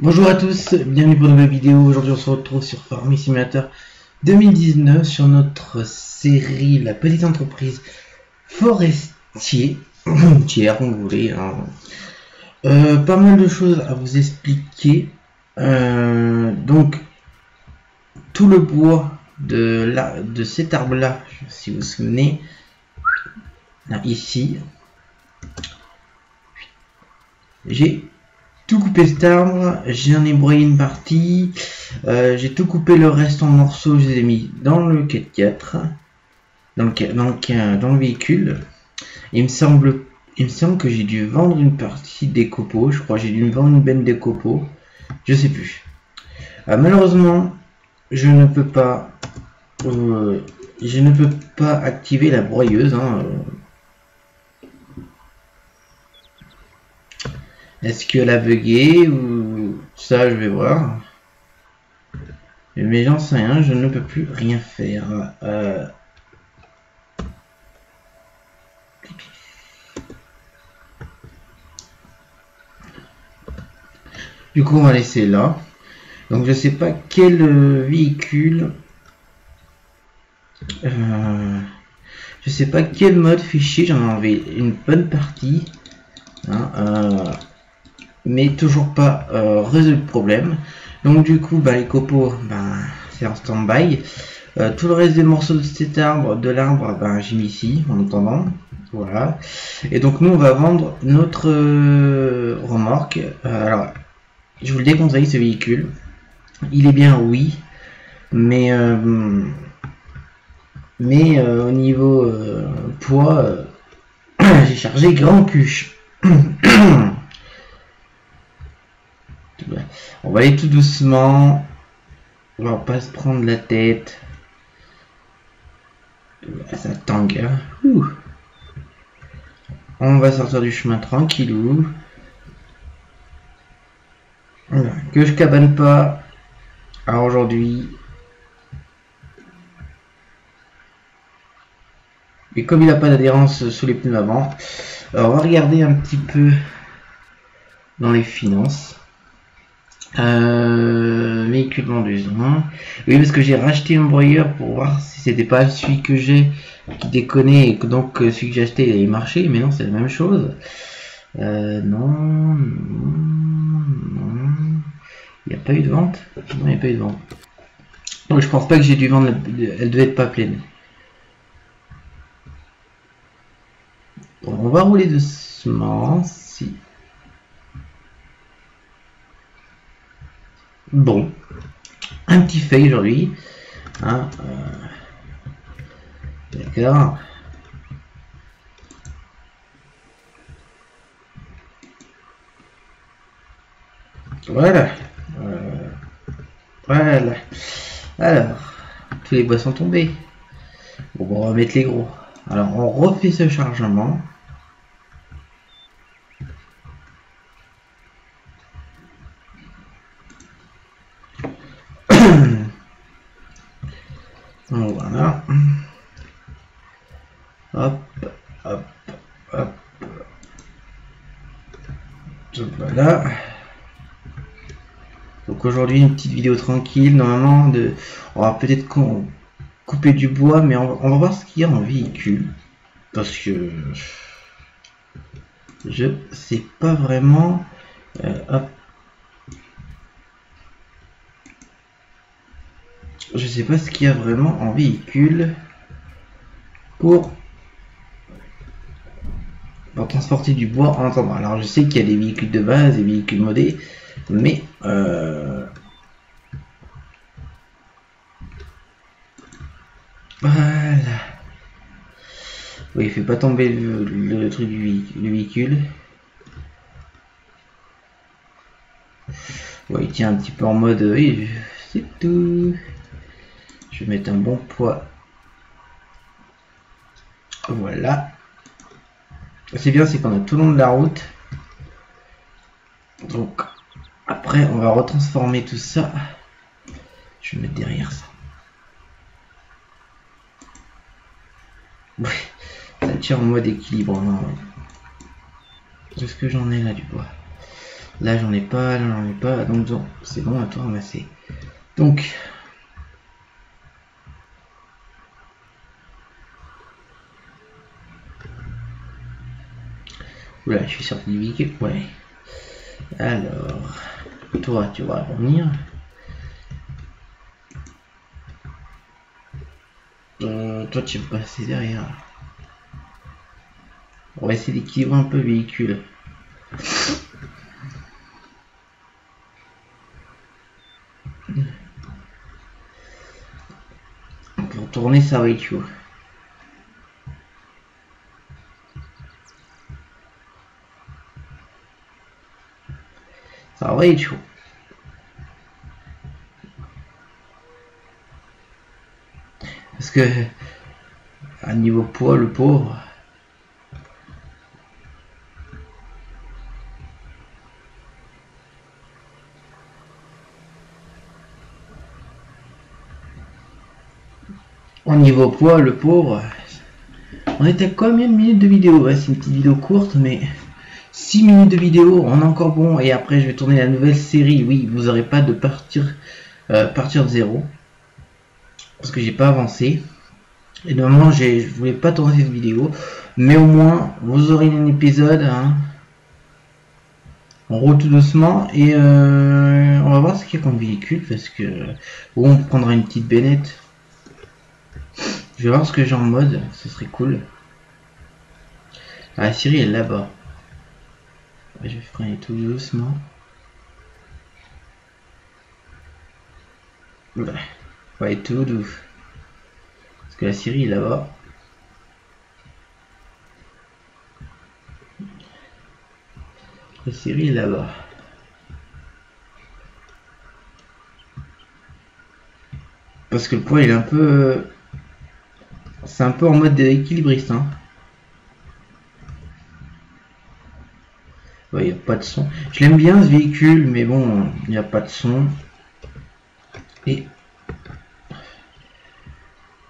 Bonjour à tous, bienvenue pour une nouvelle vidéo. Aujourd'hui on se retrouve sur Farming Simulator 2019 sur notre série La Petite Entreprise Forestier, tiers vous voulez. hein. Euh, pas mal de choses à vous expliquer. Euh, donc tout le bois de, de cet arbre là, si vous vous souvenez, là, ici, j'ai tout coupé cet arbre, j'en ai broyé une partie, euh, j'ai tout coupé le reste en morceaux, je les ai mis dans le 4x4, dans le, dans le, dans le véhicule. Il me semble, il me semble que j'ai dû vendre une partie des copeaux, je crois que j'ai dû me vendre une benne des copeaux, je sais plus. Euh, malheureusement, je ne peux pas, euh, je ne peux pas activer la broyeuse. hein, Est-ce qu'elle a bugué ou ça je vais voir. Mais j'en sais rien, je ne peux plus rien faire. Euh, Du coup on va laisser là. Donc je sais pas quel véhicule. Euh, Je sais pas quel mode fichier, j'en ai enlevé une bonne partie. Hein, euh, mais toujours pas euh, résolu le problème. Donc du coup, bah, les copeaux, bah, c'est en stand-by. Euh, tout le reste des morceaux de cet arbre, de l'arbre, bah, j'ai mis ici en attendant. Voilà. Et donc nous, on va vendre notre euh, remorque. Alors, je vous le déconseille ce véhicule. Il est bien, oui, mais mais au niveau poids, j'ai chargé grand cul. On va aller tout doucement. On va pas se prendre la tête. Ça tangue. hein. On va sortir du chemin tranquillou. Que je cabane pas. Alors aujourd'hui. Et comme il n'a pas d'adhérence sous les pneus avant, alors on va regarder un petit peu dans les finances. Euh, véhicule vendu. hein. Oui, parce que j'ai racheté un broyeur pour voir si c'était pas celui que j'ai qui déconnait et que donc euh, celui que j'ai acheté il avait marché, mais non, c'est la même chose. Euh, non, non, non. Il n'y a pas eu de vente? Non, il n'y a pas eu de vente. Donc je pense pas que j'ai dû vendre, elle devait être pas pleine. Bon, on va rouler doucement. Si. Bon, un petit fail aujourd'hui. Hein, euh, D'accord. Voilà. Euh, voilà. Alors, tous les bois sont tombés. Bon, on va mettre les gros. Alors, on refait ce chargement. Donc, voilà. Hop, hop, hop. Voilà. Donc aujourd'hui une petite vidéo tranquille. Normalement, de, on va peut-être co- couper du bois, mais on, va- voir ce qu'il y a en véhicule. Parce que je sais pas vraiment. euh. Je sais pas ce qu'il y a vraiment en véhicule pour, pour transporter du bois en attendant. Alors je sais qu'il y a des véhicules de base, des véhicules modés, mais euh, voilà. Oui, il fait pas tomber le, truc du véhi- le véhicule. Ouais, il tient un petit peu en mode, oui, c'est tout. Je vais mettre un bon poids. Voilà. C'est bien, c'est qu'on a tout le long de la route. Donc, après, on va retransformer tout ça. Je vais mettre derrière ça. Ouais, ça tient en mode équilibre. hein. Est-ce que j'en ai là du bois Là, j'en ai pas, là, j'en ai pas. Donc, c'est bon, à toi ramasser. Donc, Oula, je suis sorti du véhicule. Ouais. Alors, toi, tu vas revenir. Euh, toi, tu peux passer derrière. On va essayer d'équilibrer un peu le véhicule. Pour tourner. Ça va être chaud. Parce que à niveau poids, le pauvre. Au niveau poids, le pauvre. On était à combien de minutes de vidéo? C'est une petite vidéo courte, mais 6 minutes de vidéo, on est encore bon. Et après, je vais tourner la nouvelle série. Oui, vous n'aurez pas de partir, euh, partir de zéro. Parce que j'ai pas avancé. Et normalement, je voulais pas tourner cette vidéo. Mais au moins, vous aurez un épisode. Hein. On roule tout doucement. Et euh, on va voir ce qu'il y a comme véhicule. Parce que... on prendra une petite bénette. Je vais voir ce que j'ai en mode. Ce serait cool. Ah, la Syrie est là-bas. Je vais freiner tout doucement. Ouais, tout doux. Parce que la Syrie est là-bas. La Syrie là-bas. Parce que le poids il est un peu... C'est un peu en mode équilibriste. Hein. Il n'y a pas de son. Je l'aime bien ce véhicule, mais bon, il n'y a pas de son. Et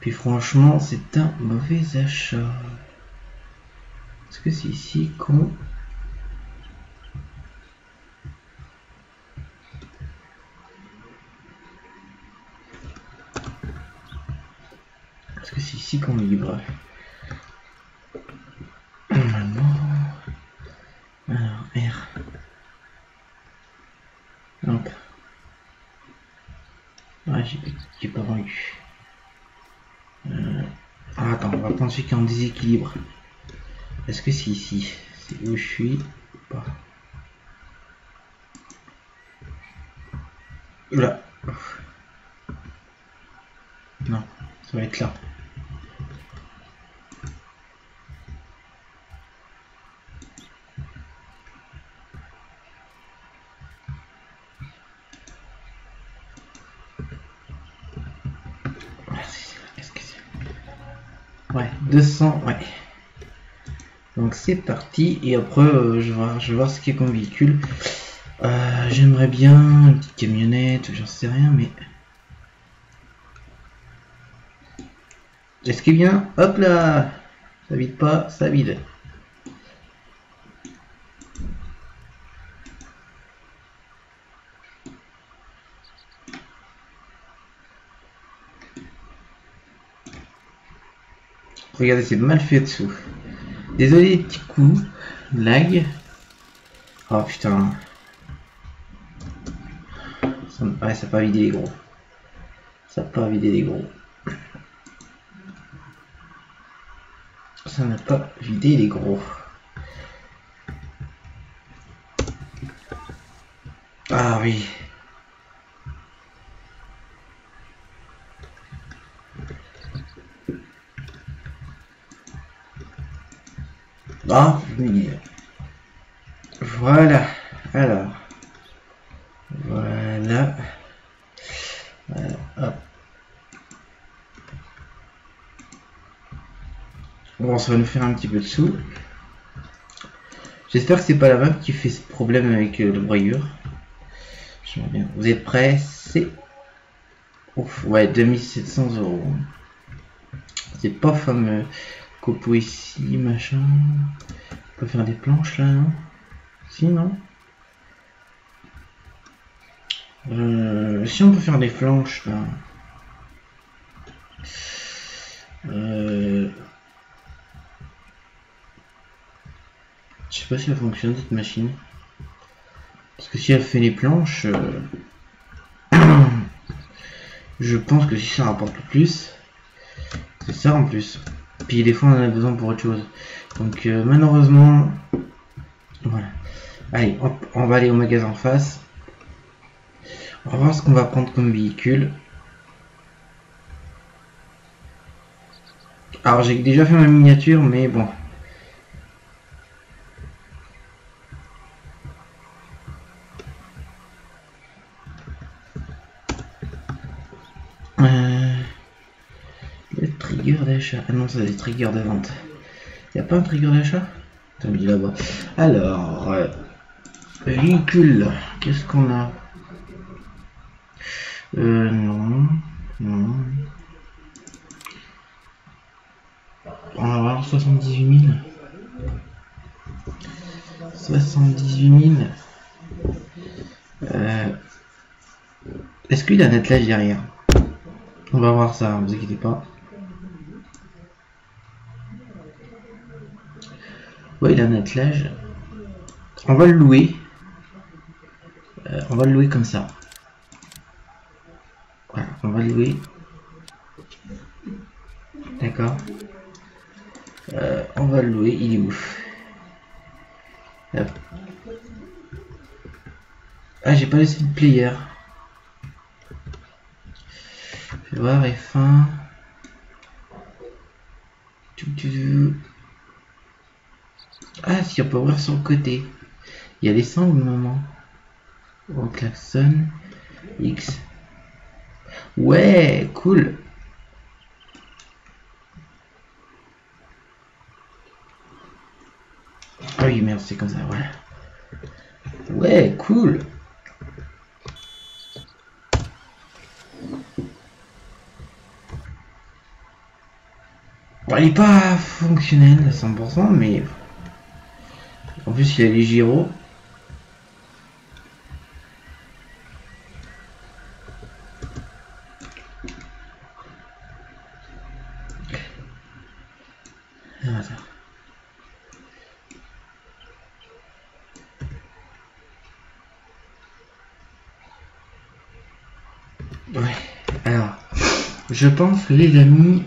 puis franchement, c'est un mauvais achat. Est-ce que c'est ici qu'on... Est-ce que c'est ici qu'on livre celui qui est en déséquilibre. Est-ce que c'est ici? C'est où je suis pas? Oula. Non, ça va être là. Ouais, 200, ouais. Donc c'est parti. Et après, euh, je, vais, voir ce qu'il y a comme véhicule. Euh, j'aimerais bien une petite camionnette, j'en sais rien, mais... Est-ce qu'il vient? Hop là Ça vide pas, ça vide. Regardez, c'est mal fait dessous. Désolé les petits coups. Lag. Oh putain. Ça, ouais, ça pas vidé les gros. Ça n'a pas vidé les gros. Ça n'a pas vidé les gros. Ah oui. Voilà. Alors. Voilà. Bon, ça va nous faire un petit peu de sous. J'espère que c'est pas la map qui fait ce problème avec euh, le broyeur. Bien. Vous êtes prêts? C'est... Ouf, ouais, 2700 euros. C'est pas fameux. Copo ici, machin. On peut faire des planches là, non? Si, non? Euh, si on peut faire des flanches là. Euh, je sais pas si elle fonctionne cette machine. Parce que si elle fait les planches, euh, je pense que si ça rapporte plus, c'est ça en plus. Puis des fois on en a besoin pour autre chose. Donc euh, malheureusement, voilà. Allez, on va aller au magasin en face. On va voir ce qu'on va prendre comme véhicule. Alors j'ai déjà fait ma miniature, mais bon. Euh, le trigger d'achat. Ah non, c'est des triggers de vente. Y a pas un trigger d'achat? Mis. Alors, euh, véhicule. Qu'est-ce qu'on a? Euh, non. Non. On va avoir 78 000. 78 000. Euh, Est-ce qu'il a un attelage derrière? On va voir ça, vous inquiétez pas. Ouais, il a un attelage. On va le louer. Euh, on va le louer comme ça. Voilà, on va le louer. D'accord. Euh, on va le louer, il est ouf. Ah, j'ai pas laissé de player. Je vais voir F1. Si on peut sur le côté. Il y a des sangles. Au klaxon. X. Ouais, cool. Ah oui, merde, c'est comme ça, voilà. Ouais, cool. Bon, il est pas fonctionnel à 100%, mais en plus il y a les gyros. Ouais. Alors, je pense, les amis,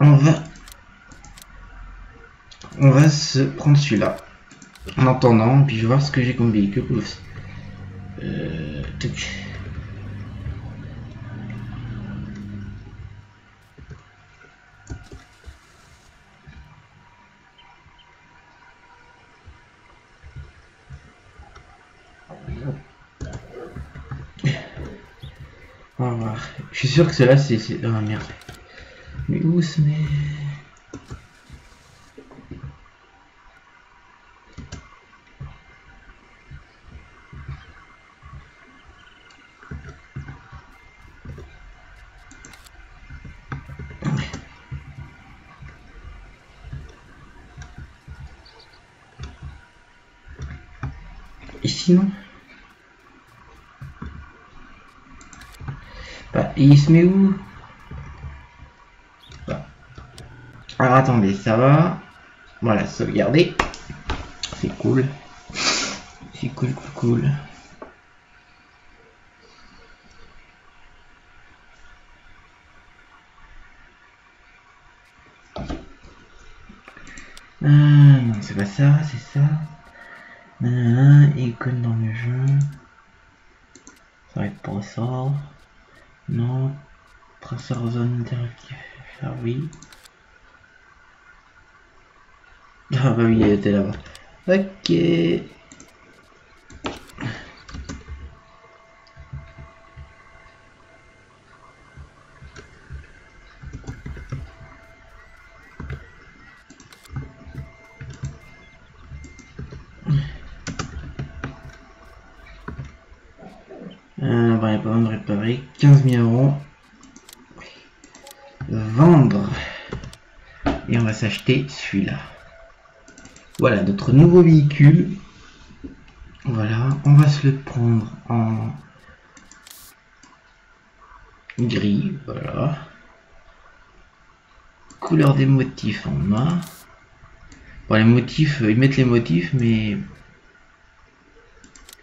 on va, on va se prendre celui-là. En attendant, puis je vais voir ce que j'ai comme véhicule. Euh, Je suis sûr que cela c'est... Oh merde. Mais où ce n'est... Ici non il se met où? Alors attendez, ça va. Voilà, sauvegarder. C'est cool. C'est cool, cool, cool. Ah, non, c'est pas ça, c'est ça. Icône dans le jeu. Ça va être pour ça. Non. Traceur zone interactif. Ah oui. Ah bah oui, elle était là-bas. Ok. Euh, pas de réparer. 15 000 euros. Vendre. Et on va s'acheter celui-là. Voilà, notre nouveau véhicule. Voilà, on va se le prendre en gris, voilà. Couleur des motifs en a. Bon, les motifs, ils mettent les motifs, mais...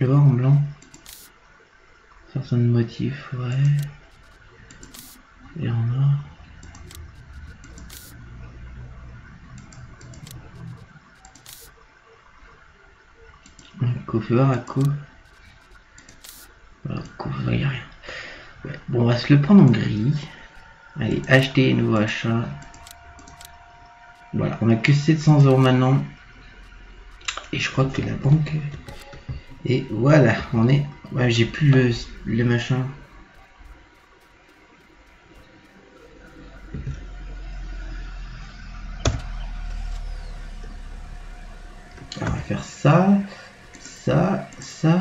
Vais voir en blanc. Certains motifs, ouais. Et en a. Co, fais voir à co. Voilà, il rien. Bon, on va se le prendre en gris. Allez, acheter, nouveau achat. Voilà, on a que 700 euros maintenant. Et je crois que la banque... Et voilà, on est... Ouais, j'ai plus le, le machin. On va faire ça, ça, ça,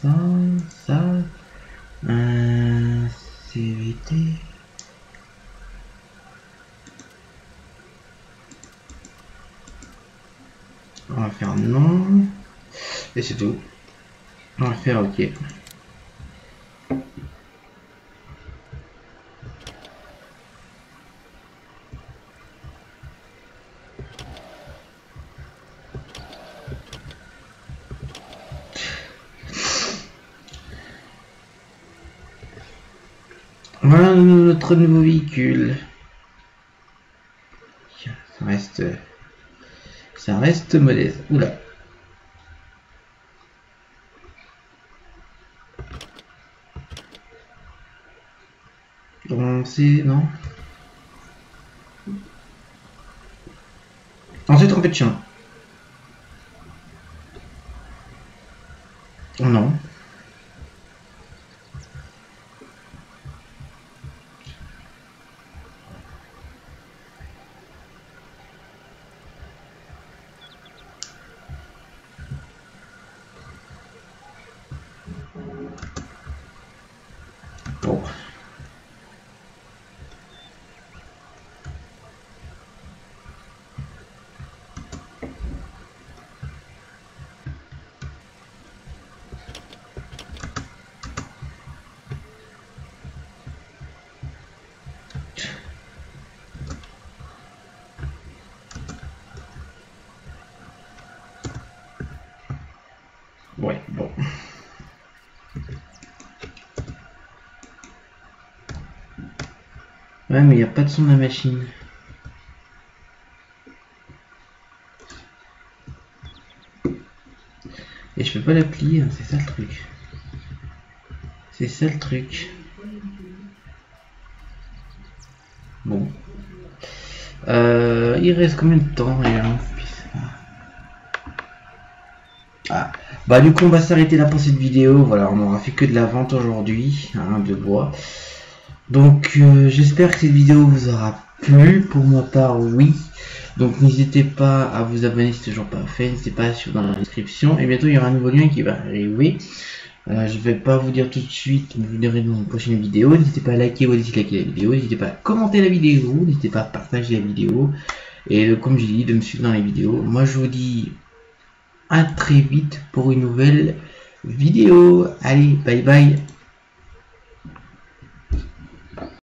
ça, ça, un CVT. On va faire non. Et c'est tout. On va faire OK. Voilà notre nouveau véhicule. Ça reste... Ça reste modeste. Oula. Non On s'est trompé de chien. Non. Bon. Ouais, bon. Mais il n'y a pas de son de la machine. Et je peux pas la plier, hein, c'est ça le truc. C'est ça le truc. Bon. Euh, il reste combien de temps réellement ah. Bah du coup on va s'arrêter là pour cette vidéo. Voilà, on aura fait que de la vente aujourd'hui, hein, de bois. Donc euh, j'espère que cette vidéo vous aura plu. Pour ma part, oui. Donc n'hésitez pas à vous abonner si ce toujours pas fait. N'hésitez pas à suivre dans la description. Et bientôt il y aura un nouveau lien qui va arriver. Euh, je vais pas vous dire tout de suite, mais vous verrez dans une prochaine vidéo. N'hésitez pas à liker ou à disliker la vidéo. N'hésitez pas à commenter la vidéo. N'hésitez pas à partager la vidéo. Et euh, comme j'ai dit, de me suivre dans les vidéos. Moi je vous dis à très vite pour une nouvelle vidéo. Allez, bye bye.